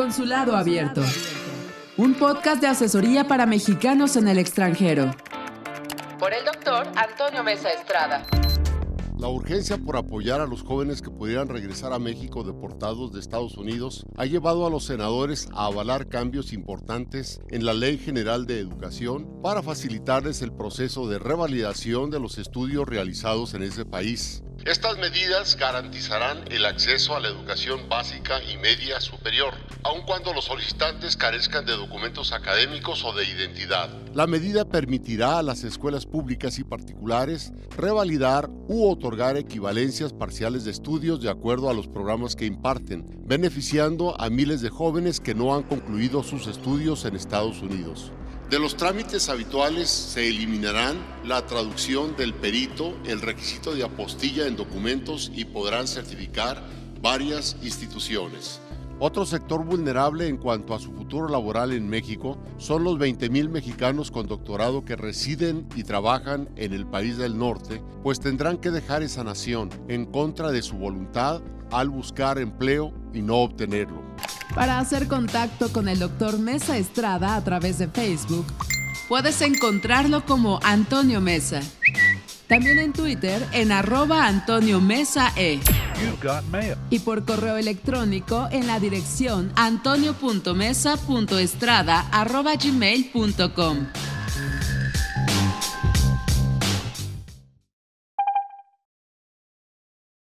Consulado Abierto. Un podcast de asesoría para mexicanos en el extranjero. Por el doctor Antonio Mesa Estrada. La urgencia por apoyar a los jóvenes que pudieran regresar a México deportados de Estados Unidos ha llevado a los senadores a avalar cambios importantes en la Ley General de Educación para facilitarles el proceso de revalidación de los estudios realizados en ese país. Estas medidas garantizarán el acceso a la educación básica y media superior, aun cuando los solicitantes carezcan de documentos académicos o de identidad. La medida permitirá a las escuelas públicas y particulares revalidar u otorgar equivalencias parciales de estudios de acuerdo a los programas que imparten, beneficiando a miles de jóvenes que no han concluido sus estudios en Estados Unidos. De los trámites habituales se eliminarán la traducción del perito, el requisito de apostilla en documentos y podrán certificar varias instituciones. Otro sector vulnerable en cuanto a su futuro laboral en México son los 20.000 mexicanos con doctorado que residen y trabajan en el país del norte, pues tendrán que dejar esa nación en contra de su voluntad al buscar empleo y no obtenerlo. Para hacer contacto con el doctor Mesa Estrada a través de Facebook, puedes encontrarlo como Antonio Mesa. También en Twitter en arroba Antonio Mesa E. Y por correo electrónico en la dirección antonio.mesa.estrada arroba gmail.com.